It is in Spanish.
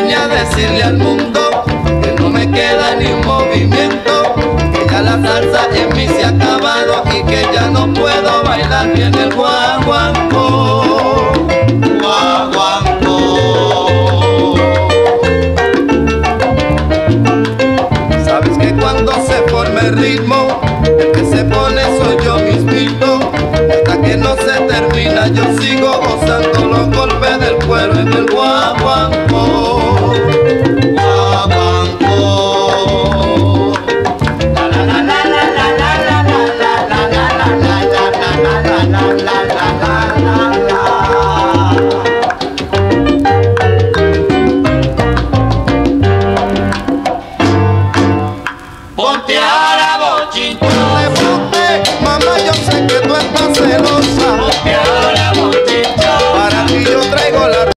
enseñe a decirle al mundo que no me queda ni un movimiento, que ya la salsa en mí se ha acabado y que ya no puedo bailar bien el guaguancó. Guaguancó. Sabes que cuando se forma ritmo, el que se pone soy yo mismito, hasta que no se termina yo sigo gozando los golpes del cuero en el guaguancó. Yeah.